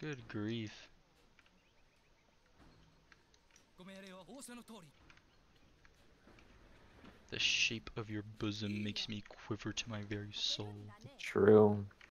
Good grief. The shape of your bosom makes me quiver to my very soul. True.